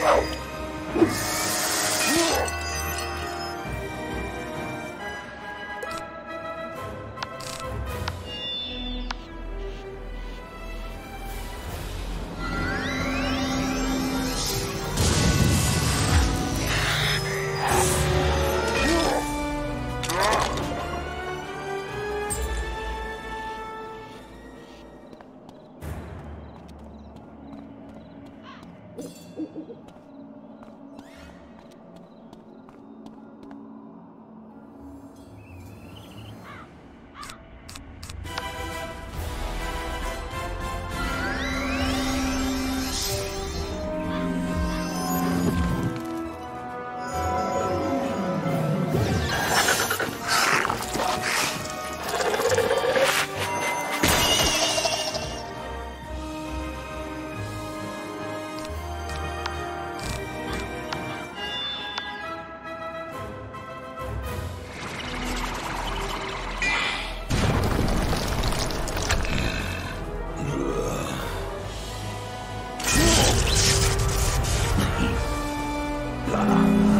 Wow. 아